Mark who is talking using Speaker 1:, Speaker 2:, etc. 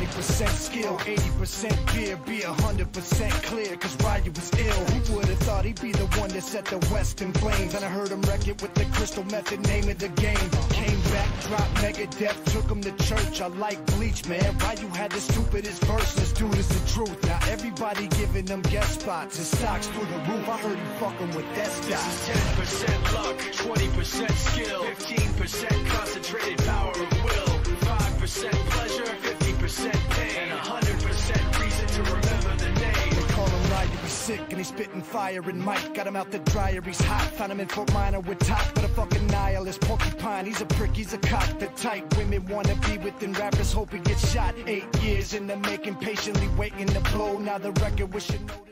Speaker 1: 20% skill, 80% gear, be 100% clear, cause Ryu was ill. Who would've thought he'd be the one that set the West in flames? And I heard him wreck it with the crystal method, name of the game. Came back, dropped Megadeth, took him to church. I like Bleach, man. Ryu had the stupidest verse, this dude is the truth. Now everybody giving them guest spots and stocks through the roof. I heard he fucking with that.
Speaker 2: This is 10% luck, 20%
Speaker 1: sick and he's spitting fire and Mike got him out the dryer, he's hot. Found him in Fort Minor with top, but a fucking nihilist porcupine. He's a prick, he's a cock. The type women wanna be within rappers, hope he gets shot. Eight years in the making, patiently waiting to blow. Now the record, you noticed.